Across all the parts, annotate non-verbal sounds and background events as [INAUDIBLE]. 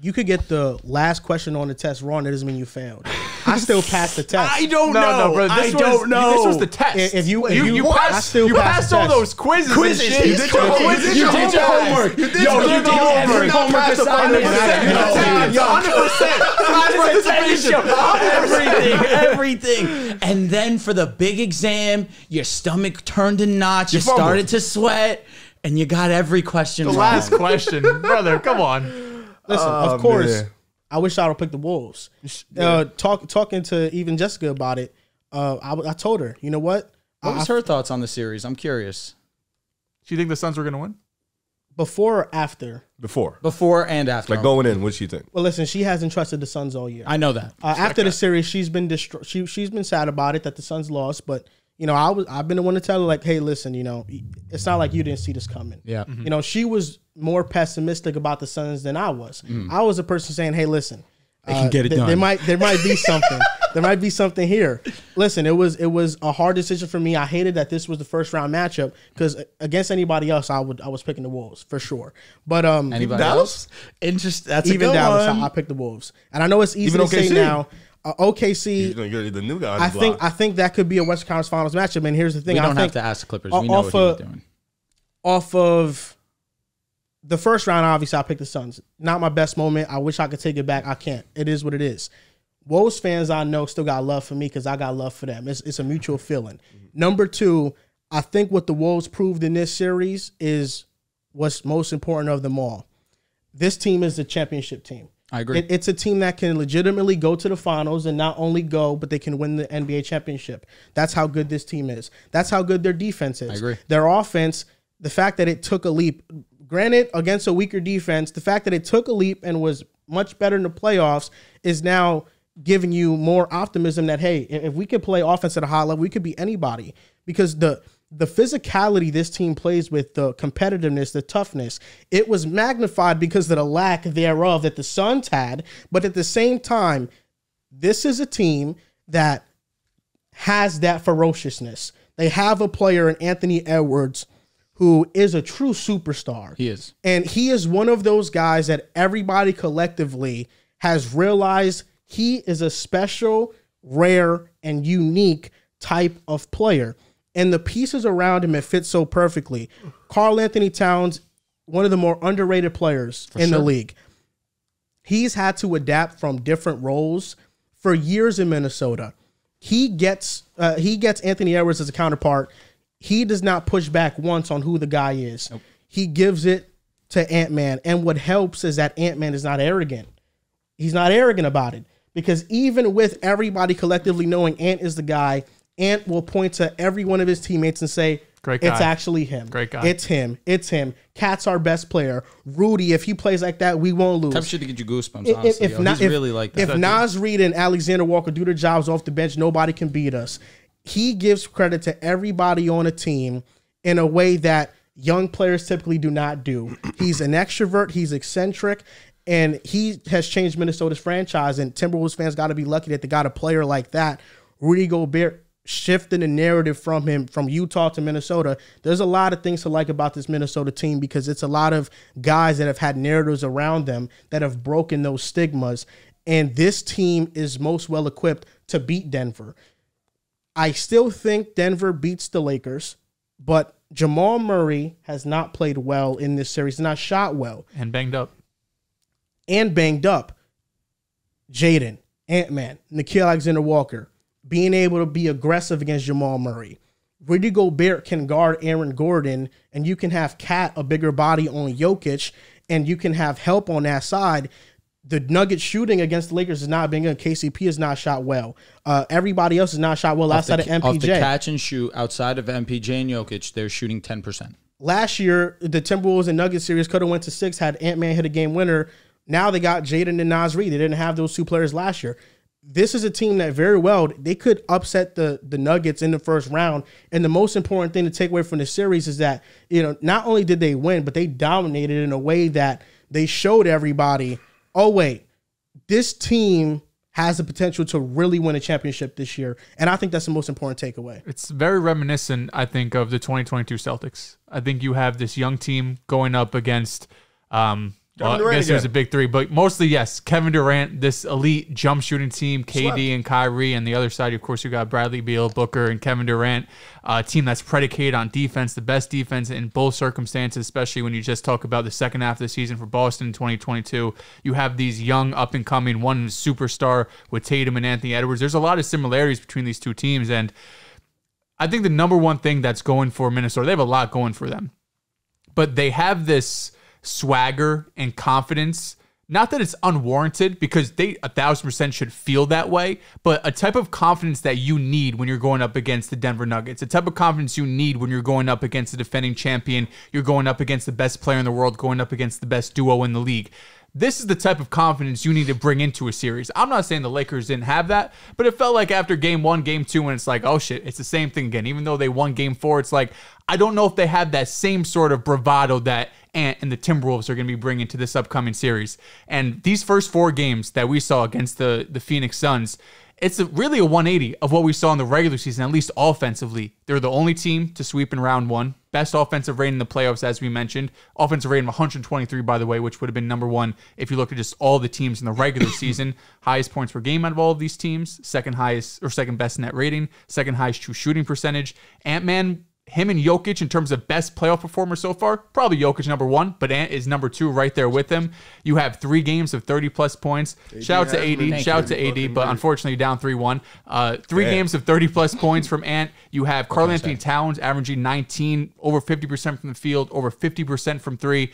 you could get the last question on the test wrong. That doesn't mean you failed. I still passed the test. I don't No, know. no, bro. This I was, don't know. This was the test. If- if you- if you, you- you I passed, still you passed passed all those quizzes. Quizzes. And shit. You did your Quizzes. homework. You You did your homework. You did Yo, your you did homework. every homework Passed assignment. the homework. Yo, Hundred percent. [LAUGHS] everything, [LAUGHS] everything. And then for the big exam, your stomach turned a notch. You, started to sweat, and you got every question The last question, brother. Come on. Listen, Oh, of course, man. I wish I would have picked the Wolves. Uh, talk, talking to even Jessica about it, uh, I, I told her, you know what? What I- was her thoughts on the series? I'm curious. Do you think the Suns were gonna win? before or after? Before. Before and after. Like going in, what she think? Well, listen, she hasn't trusted the Suns all year. I know that. Uh, after the series, she's been distro- she she's been sad about it that the Suns lost, but you know, I was I've been the one to tell her like, hey, listen, you know, it's not like you didn't see this coming. Yeah. You know, she was more pessimistic about the Suns than I was. I was a person saying, hey, listen, they can get it There done. might there might be [LAUGHS] something. there might be something here. Listen, it was it was a hard decision for me. I hated that this was the first round matchup because against anybody else, I would I was picking the Wolves for sure. But um, Anybody Dallas? else? Interest. That's even a good Dallas, one. I, I picked the Wolves, and I know it's easy Even to say now. Uh, OKC, You're, you're the new guy. I the think. I think that could be a Western Conference Finals matchup. And here's the thing: we I don't have to ask the Clippers. o- We know off what he was of- doing. off of the first round, obviously I picked the Suns. Not my best moment. I wish I could take it back. I can't. It is what it is. Wolves fans I know still got love for me because I got love for them. It's, it's a mutual feeling. Mm-hmm. Number two, I think what the Wolves proved in this series is what's most important of them all. This team is the championship team. I agree. It, it's a team that can legitimately go to the finals and not only go, but they can win the NBA championship. That's how good this team is. That's how good their defense is. I agree. Their offense, the fact that it took a leap, granted, against a weaker defense, the fact that it took a leap and was much better in the playoffs is now giving you more optimism that hey, if we could play offense at a high level, we could be anybody because the the physicality this team plays with, the competitiveness, the toughness, it was magnified because of the lack thereof that the Suns had. But at the same time, this is a team that has that ferociousness. They have a player in Anthony Edwards who is a true superstar. He is. And he is one of those guys that everybody collectively has realized he is a special, rare, and unique type of player. And the pieces around him, it fits so perfectly. Karl-Anthony Towns, one of the more underrated players in the league. He's had to adapt from different roles for years in Minnesota. He gets uh, he gets Anthony Edwards as a counterpart. He does not push back once on who the guy is. He gives it to Ant Man, and what helps is that Ant Man is not arrogant. He's not arrogant about it because even with everybody collectively knowing Ant is the guy, Ant will point to every one of his teammates and say, Great It's actually him. Great guy. It's him. It's him. KAT's our best player. Rudy, if he plays like that, we won't lose Type of shit to get you goosebumps. if, honestly, if, yo. not, he's if, really like that. if Naz Reid and Alexander Walker do their jobs off the bench, nobody can beat us. He gives credit to everybody on a team in a way that young players typically do not do. He's an extrovert, he's eccentric, and he has changed Minnesota's franchise. And Timberwolves fans got to be lucky that they got a player like that. Rudy Gobert shifting the narrative from him from Utah to Minnesota. There's a lot of things to like about this Minnesota team because it's a lot of guys that have had narratives around them that have broken those stigmas. And this team is most well equipped to beat Denver. I still think Denver beats the Lakers, but Jamal Murray has not played well in this series, not shot well and banged up. and banged up. Jaden, Ant Man, Nickeil Alexander Walker, being able to be aggressive against Jamal Murray. Rudy Gobert can guard Aaron Gordon, and you can have KAT a bigger body on Jokic, and you can have help on that side. The Nuggets shooting against the Lakers is not being good. KCP is not shot well. Uh, everybody else is not shot well off the, outside of off the MPJ. catch and shoot outside of MPJ and Jokic, they're shooting ten percent. last year the Timberwolves and Nuggets series could have went to six had Ant Man hit a game winner. Now they got Jaden and Naz Reid. They didn't have those two players last year. This is a team that very well they could upset the the Nuggets in the first round. And the most important thing to take away from the series is that you know not only did they win, but they dominated in a way that they showed everybody. Oh wait, this team has the potential to really win a championship this year, and I think that's the most important takeaway. It's very reminiscent, I think, of the 2022 Celtics. I think you have this young team going up against, um, Well, I guess it was a big three, but mostly yes. Kevin Durant, this elite jump shooting team, KD and Kyrie, and the other side, of course, you got Bradley Beal, Booker, and Kevin Durant. Uh, a team that's predicated on defense, the best defense in both circumstances, especially when you just talk about the second half of the season for Boston in 2022. You have these young up and coming one superstar with Tatum and Anthony Edwards. There's a lot of similarities between these two teams, and I think the number one thing that's going for Minnesota, they have a lot going for them but they have this swagger and confidence. Not that it's unwarranted because they a thousand percent should feel that way, but a type of confidence that you need when you're going up against the Denver Nuggets, a type of confidence you need when you're going up against the defending champion, you're going up against the best player in the world, going up against the best duo in the league. This is the type of confidence you need to bring into a series. I'm not saying the Lakers didn't have that, but it felt like after game one, game two, when it's like, oh shit, it's the same thing again. Even though they won game four, it's like, I don't know if they have that same sort of bravado that Ant and the Timberwolves are going to be bringing to this upcoming series. And these first four games that we saw against the, the Phoenix Suns, it's a, really a 180 of what we saw in the regular season, at least offensively. They're the only team to sweep in round one. Best offensive rating in the playoffs, as we mentioned. Offensive rating of 123, by the way, which would have been number one if you look at just all the teams in the regular [COUGHS] [COUGHS] season. Highest points per game out of all of these teams. Second highest or second best net rating. Second highest true shooting percentage. Ant Man him and Jokic in terms of best playoff performer so far, probably Jokic number one, but Ant is number two right there with him. You have three games of 30 plus points. Shout out to AD, shout out to AD, but unfortunately down 3 1. Uh, three Yeah. games of 30 plus points from Ant. You have Karl-Anthony Towns averaging 19, over 50% from the field, over 50% from three.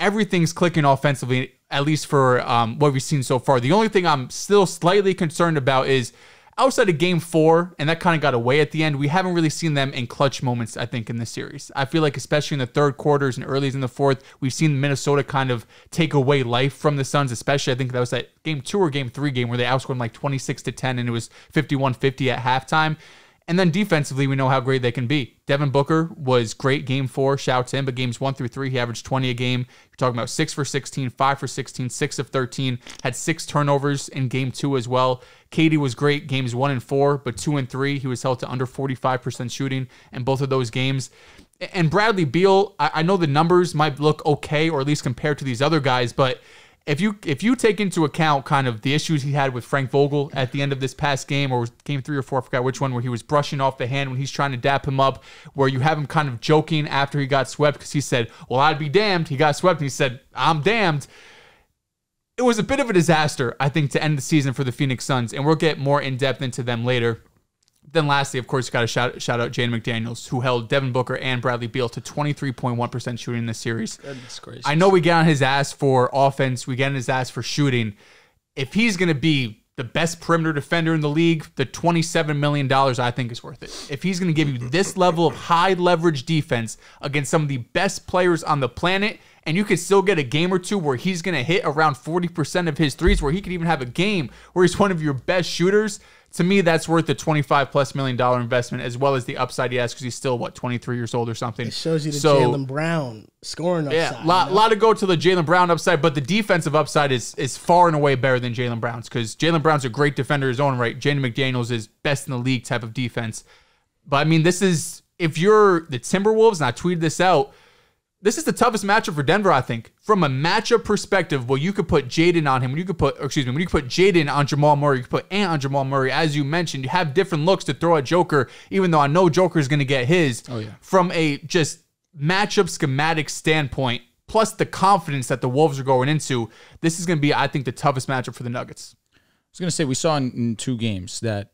Everything's clicking offensively, at least for um, what we've seen so far. The only thing I'm still slightly concerned about is outside of game four, and that kind of got away at the end, we haven't really seen them in clutch moments, I think, in this series. I feel like, especially in the third quarters and early in the fourth, we've seen Minnesota kind of take away life from the Suns, especially I think that was that game two or game three game where they outscored them like 26 to 10 and it was 51 50 at halftime. And then defensively, we know how great they can be. Devin Booker was great game four, shout out to him, but games one through three, he averaged 20 a game. You're talking about six for 16, five for 16, six of 13, had six turnovers in game two as well. KD was great games one and four, but two and three, he was held to under 45% shooting in both of those games. And Bradley Beal, I, I know the numbers might look okay, or at least compared to these other guys, but if you if you take into account kind of the issues he had with Frank Vogel at the end of this past game or game three or four, I forgot which one, where he was brushing off the hand when he's trying to dap him up, where you have him kind of joking after he got swept because he said, "Well, I'd be damned." He got swept and he said, "I'm damned." It was a bit of a disaster, I think, to end the season for the Phoenix Suns, and we'll get more in depth into them later. Then lastly, of course, you got to shout, shout out Jaden McDaniels, who held Devin Booker and Bradley Beal to 23.1% shooting in this series. Goodness gracious. I know we get on his ass for offense, we get on his ass for shooting. If he's going to be the best perimeter defender in the league, the $27 million I think is worth it. If he's going to give you this level of high leverage defense against some of the best players on the planet, and you could still get a game or two where he's going to hit around 40% of his threes, where he could even have a game where he's one of your best shooters. To me, that's worth the 25 plus million dollar investment as well as the upside he has because he's still, what, 23 years old or something. It shows you the So- Jaylen Brown scoring upside. yeah, lot, you know? lot to go to the Jaylen Brown upside, but the defensive upside is is far and away better than Jaylen Brown's because Jaylen Brown's a great defender his own right. Jaden McDaniels is best in the league type of defense. But I mean, this is if you're the Timberwolves, and I tweeted this out. This is the toughest matchup for Denver, I think. From a matchup perspective, well, you could put Jaden on him, when you could put, excuse me, when you could put Jaden on Jamal Murray, you could put Ant on Jamal Murray. As you mentioned, you have different looks to throw at Joker, even though I know Joker is going to get his. Oh, yeah. From a just matchup schematic standpoint, plus the confidence that the Wolves are going into, this is going to be, I think, the toughest matchup for the Nuggets. I was going to say, we saw in, in two games that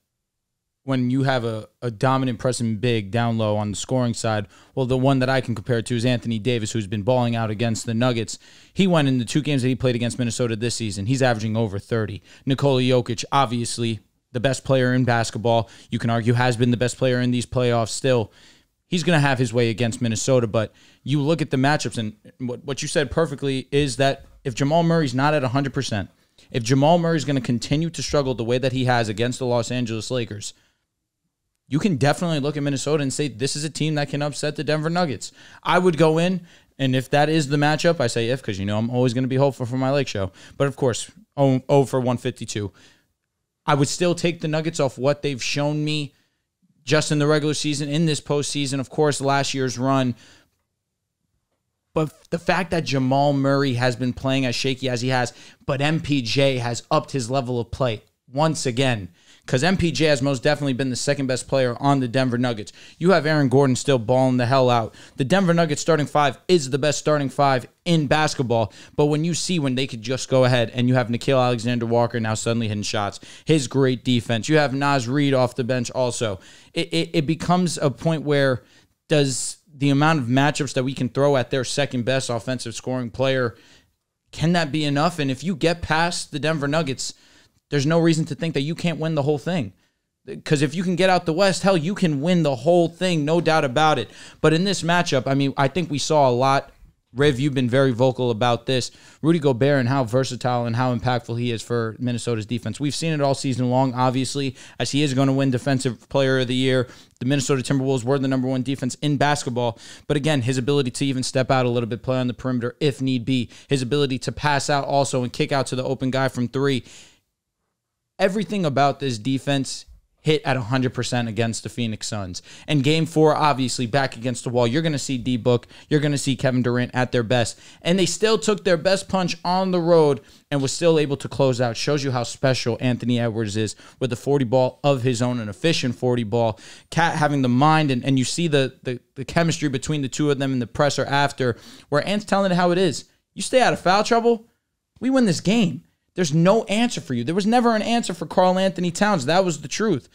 when you have a, a dominant pressing big down low on the scoring side, well, the one that I can compare to is Anthony Davis, who's been balling out against the Nuggets. He went in the two games that he played against Minnesota this season. He's averaging over 30. Nikola Jokic, obviously the best player in basketball. You can argue has been the best player in these playoffs still. He's going to have his way against Minnesota, but you look at the matchups, and what, what you said perfectly is that if Jamal Murray's not at 100%, if Jamal Murray's going to continue to struggle the way that he has against the Los Angeles Lakers, you can definitely look at Minnesota and say this is a team that can upset the Denver Nuggets. I would go in, and if that is the matchup, I say if because you know I'm always going to be hopeful for my Lake show. But of course, 0, 0 for 152. I would still take the Nuggets off what they've shown me just in the regular season, in this postseason. Of course, last year's run. But the fact that Jamal Murray has been playing as shaky as he has, but MPJ has upped his level of play once again. Because MPJ has most definitely been the second best player on the Denver Nuggets. You have Aaron Gordon still balling the hell out. The Denver Nuggets starting five is the best starting five in basketball. But when you see when they could just go ahead and you have Nickeil Alexander Walker now suddenly hitting shots, his great defense, you have Naz Reid off the bench also, it, it, it becomes a point where does the amount of matchups that we can throw at their second best offensive scoring player can that be enough? And if you get past the Denver Nuggets, there's no reason to think that you can't win the whole thing. Because if you can get out the West, hell, you can win the whole thing, no doubt about it. But in this matchup, I mean, I think we saw a lot Riv, you've been very vocal about this. Rudy Gobert and how versatile and how impactful he is for Minnesota's defense. We've seen it all season long, obviously, as he is going to win Defensive Player of the Year. The Minnesota Timberwolves were the number one defense in basketball. But again, his ability to even step out a little bit, play on the perimeter if need be, his ability to pass out also and kick out to the open guy from three. Everything about this defense hit at 100% against the Phoenix Suns. And game four, obviously, back against the wall. You're going to see D Book. You're going to see Kevin Durant at their best. And they still took their best punch on the road and was still able to close out. Shows you how special Anthony Edwards is with the 40 ball of his own, an efficient 40 ball. KAT having the mind, and, and you see the, the, the chemistry between the two of them in the presser after, where Ant's telling it how it is. You stay out of foul trouble, we win this game. There's no answer for you. There was never an answer for Karl-Anthony Towns. That was the truth.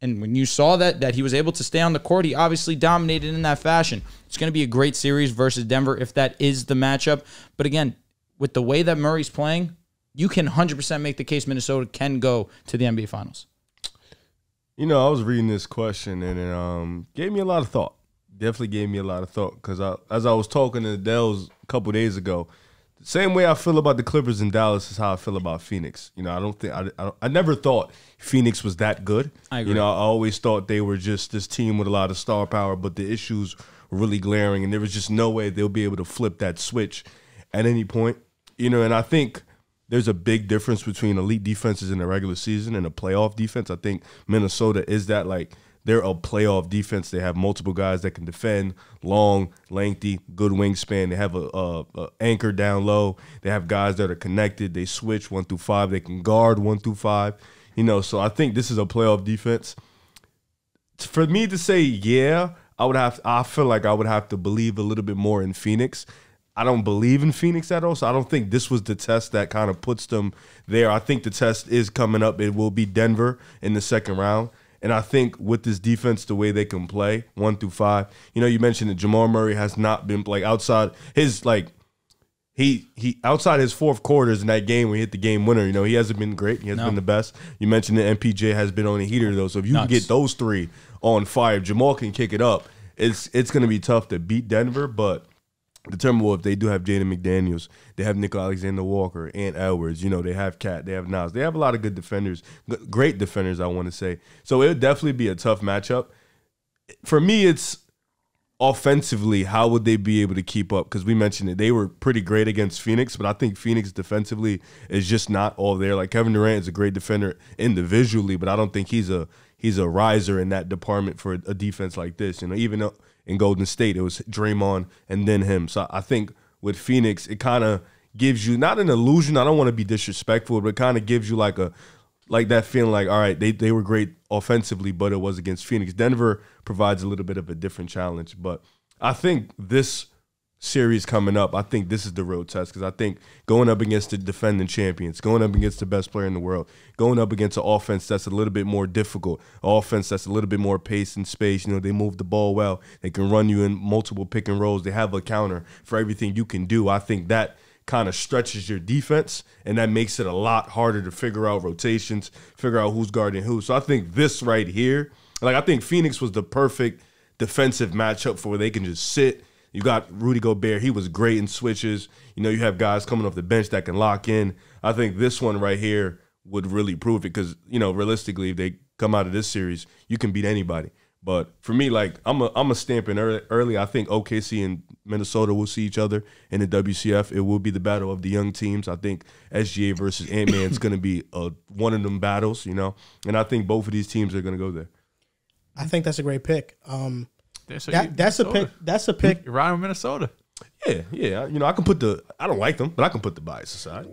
And when you saw that that he was able to stay on the court, he obviously dominated in that fashion. It's going to be a great series versus Denver if that is the matchup. But again, with the way that Murray's playing, you can 100% make the case Minnesota can go to the NBA Finals. You know, I was reading this question and it um, gave me a lot of thought. Definitely gave me a lot of thought because as I was talking to the Dell's a couple days ago, same way I feel about the Clippers in Dallas is how I feel about Phoenix. You know, I don't think I, I, I never thought Phoenix was that good. I agree. You know, I always thought they were just this team with a lot of star power, but the issues were really glaring, and there was just no way they'll be able to flip that switch at any point. You know, and I think there's a big difference between elite defenses in the regular season and a playoff defense. I think Minnesota is that like they're a playoff defense. They have multiple guys that can defend, long, lengthy, good wingspan. They have a, a, a, anchor down low. They have guys that are connected. They switch one through five. They can guard one through five. You know, so I think this is a playoff defense. For me to say yeah, I would have. I feel like I would have to believe a little bit more in Phoenix. I don't believe in Phoenix at all, so I don't think this was the test that kind of puts them there. I think the test is coming up. It will be Denver in the second round. And I think with this defense, the way they can play one through five, you know, you mentioned that Jamal Murray has not been like outside his like he he outside his fourth quarters in that game when he hit the game winner. You know, he hasn't been great. He hasn't No. been the best. You mentioned that MPJ has been on a heater though. So if you Nuts. can get those three on fire, Jamal can kick it up. It's it's gonna be tough to beat Denver, but the Timberwolves, they do have Jaden McDaniels. They have Nick Alexander Walker, Ant Edwards. You know, they have KAT. They have Naz. They have a lot of good defenders, great defenders, I want to say. So it would definitely be a tough matchup. For me, it's offensively, how would they be able to keep up? Because we mentioned it, they were pretty great against Phoenix, but I think Phoenix defensively is just not all there. Like Kevin Durant is a great defender individually, but I don't think he's a he's a riser in that department for a defense like this. You know, even in Golden State it was Draymond and then him. So I think with Phoenix, it kind of gives you not an illusion. I don't want to be disrespectful, but it kind of gives you like a like that feeling like all right they, they were great offensively but it was against phoenix denver provides a little bit of a different challenge but i think this series coming up i think this is the real test because i think going up against the defending champions going up against the best player in the world going up against an offense that's a little bit more difficult offense that's a little bit more pace and space you know they move the ball well they can run you in multiple pick and rolls they have a counter for everything you can do i think that kind of stretches your defense and that makes it a lot harder to figure out rotations, figure out who's guarding who. So I think this right here, like I think Phoenix was the perfect defensive matchup for where they can just sit. You got Rudy Gobert, he was great in switches. You know, you have guys coming off the bench that can lock in. I think this one right here would really prove it because, you know, realistically, if they come out of this series, you can beat anybody. But for me, like I'm a I'm a stamping early, early. I think OKC and Minnesota will see each other in the WCF. It will be the battle of the young teams. I think SGA versus Ant Man is going to be a, one of them battles, you know. And I think both of these teams are going to go there. I think that's a great pick. Um, So that, you- that's a pick. That's a pick. You're riding with Minnesota. Yeah, yeah. You know, I can put the I don't like them, but I can put the bias aside.